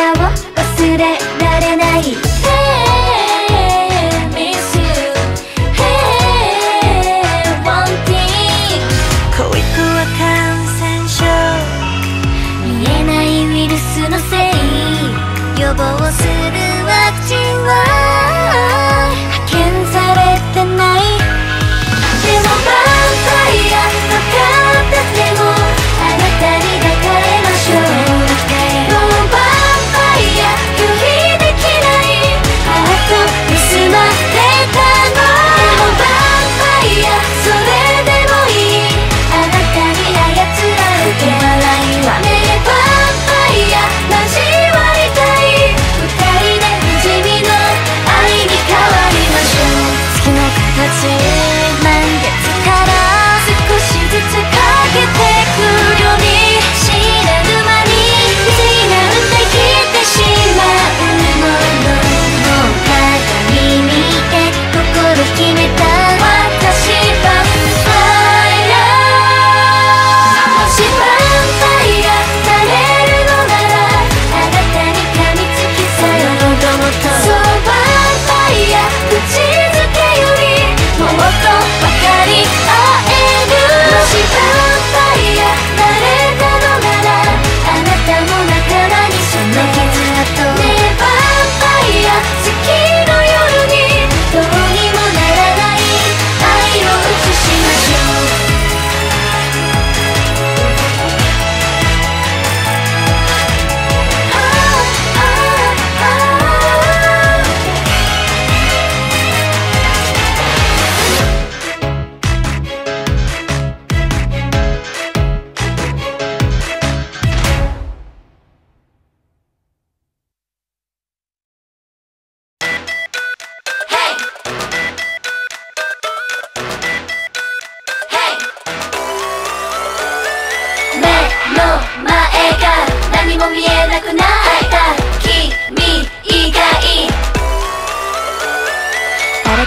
を忘れ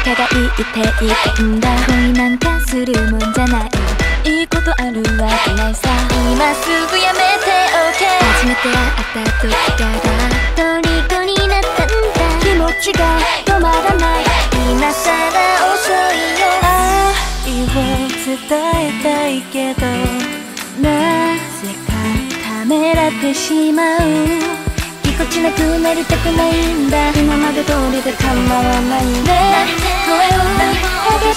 言いているんだ。恋なんかするもんじゃない。いいことあるわけないさ。今すぐやめて OK 初めて会った時から虜になったんだ。気持ちが止まらない。今さら遅いよ。愛を伝えたいけど。なぜかためらってしまう。ぎこちなくなりたくないんだ。今まで通りで構わないね。Forever, ever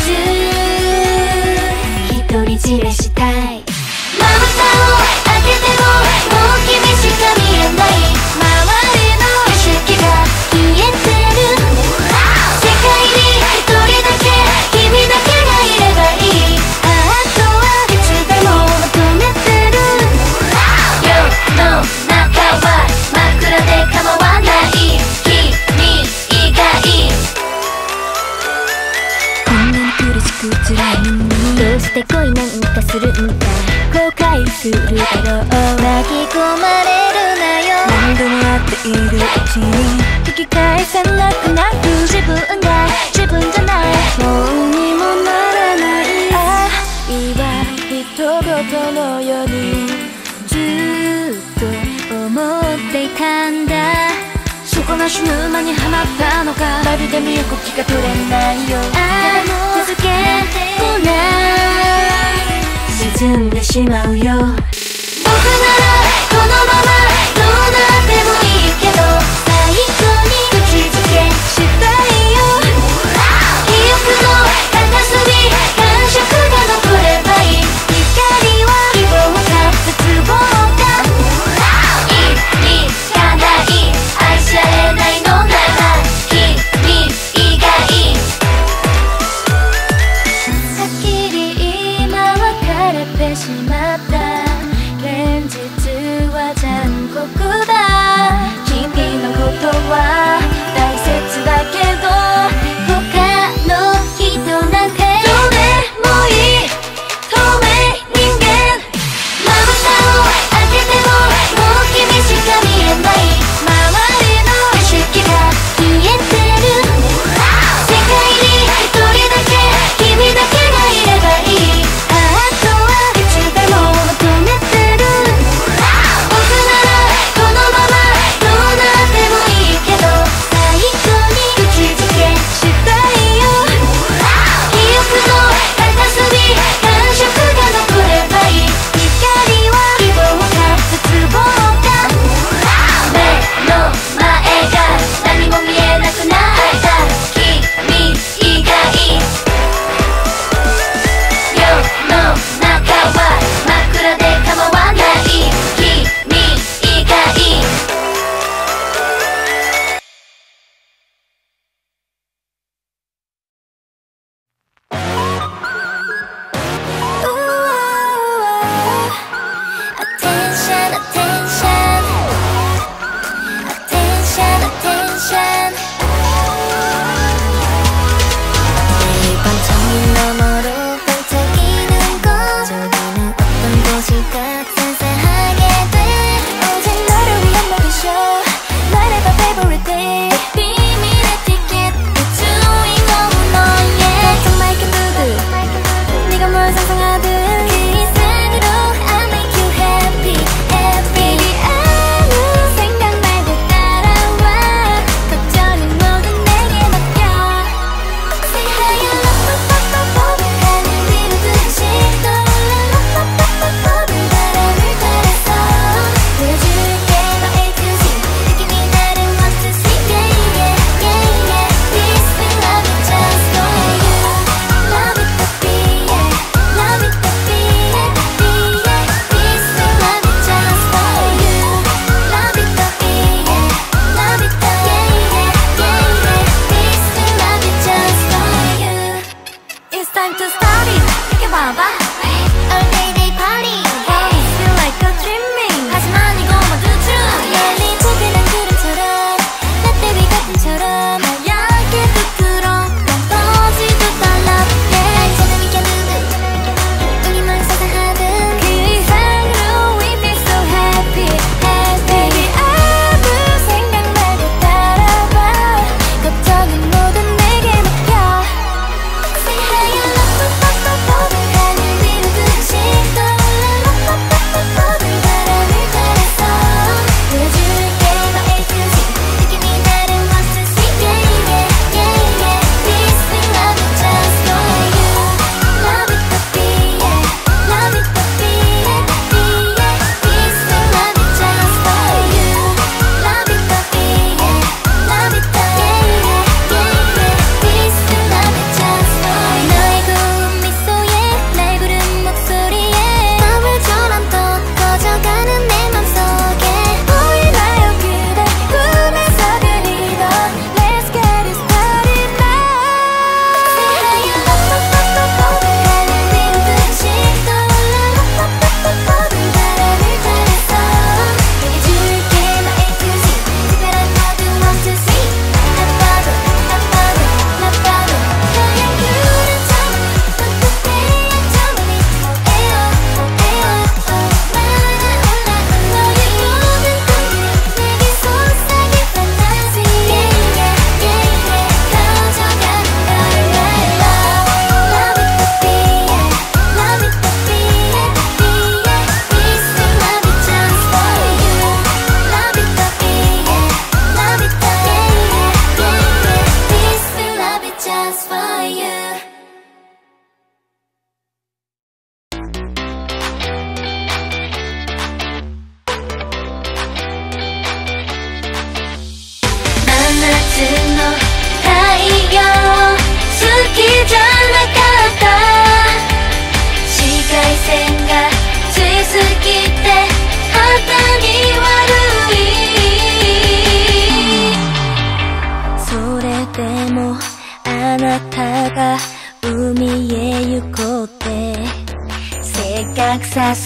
するだろう巻き込まれるなよ。何度も会っているうちに引き返せなくなる自分が自分じゃない。もうにもならないあいは一言のように。ずっと思っていたんだ。そこなし沼にはまったのか。まるで身動きが取れないよ。ああも続けてこない沈んでしまうよ。僕ならこのまま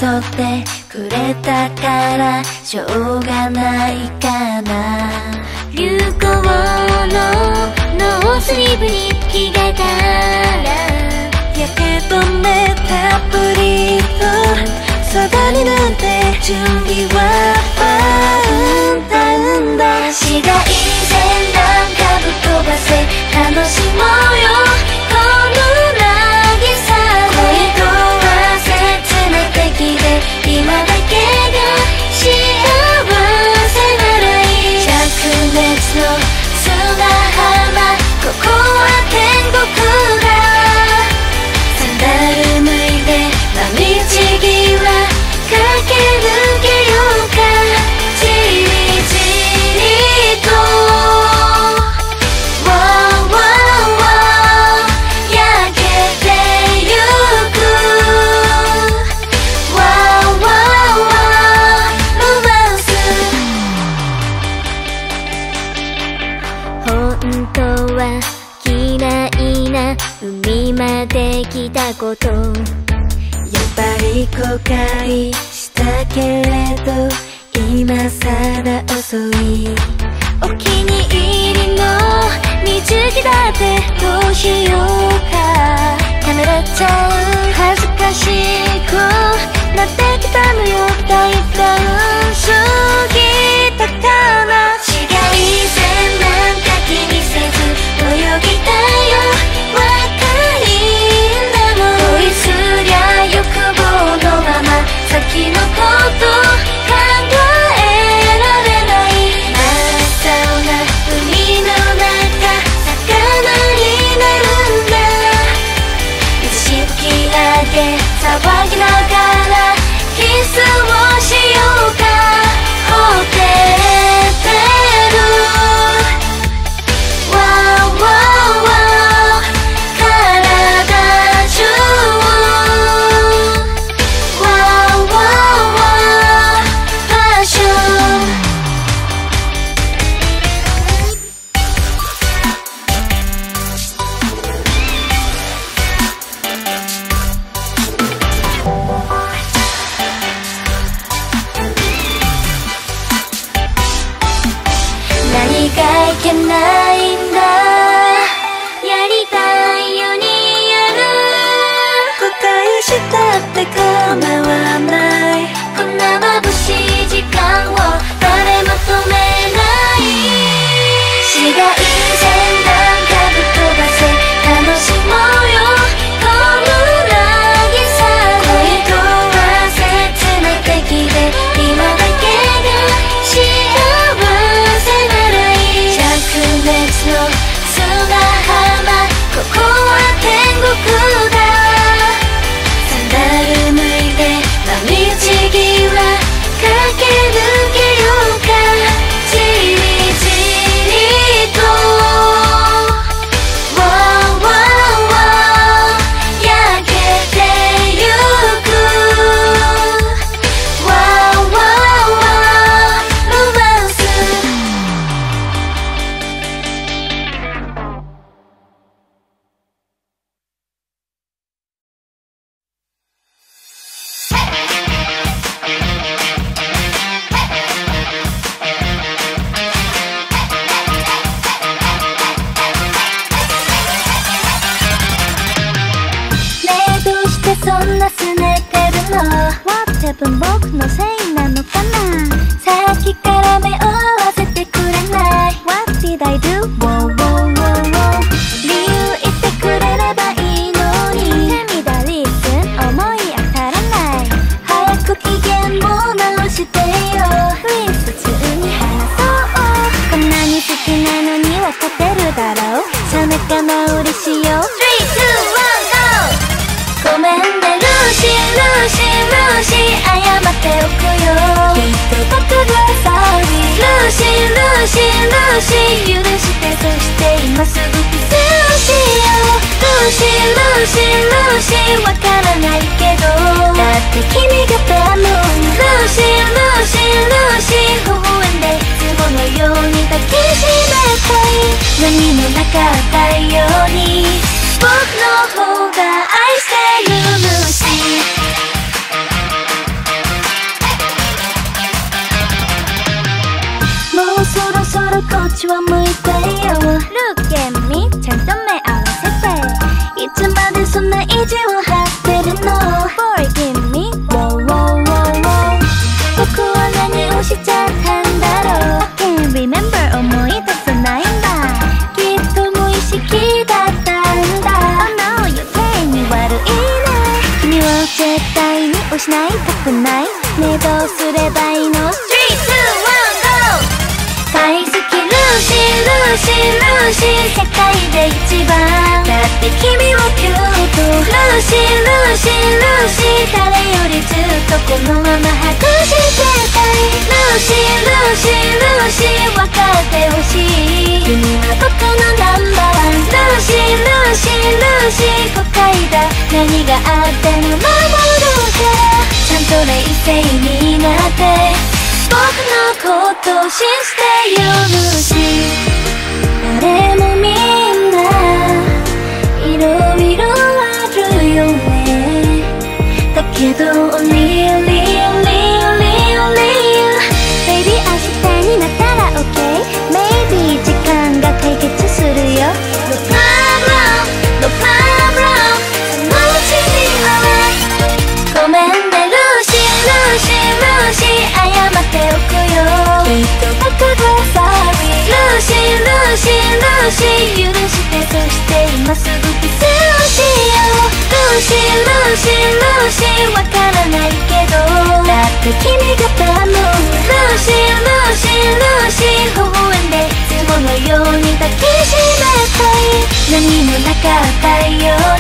誘ってくれたからしょうがないかな。流行のノースリーブに着替えたら焼け止めたっぷりと空になんて準備はうんだ。分僕のせいなのかな？さっきから目を合わせてくれない。What did I do? Wow, wow, wow, wow 理由言ってくれればいいのに。手乱リス思い当たらない。早く機嫌を直してよ。Please 普通に話そう。こんなに好きなのに分かってるだろう。さ仲直りしよ。ーシールーシー許してそして今すぐキスをしようルーシールーシールーシーわからないけど。だって君が頼むルーシールーシールーシー微笑んでいつものように抱きしめたい。何もなかったように。僕の方ちはーシールーシー世界で一番だって君はキュートルーシールーシールーシー誰よりずっとこのまま隠してたいルーシールーシールーシー分かってほしい君は僕のナンバーワンルーシールーシールーシー誤解だ何があっても守るからちゃんと冷静になって僕のこと信じてよルーシー誰も見今すぐキスをしようルーシールーシールーシーわからないけどだって君が頼むルーシールーシールーシー微笑んでいつものように抱きしめたい何もなかったよ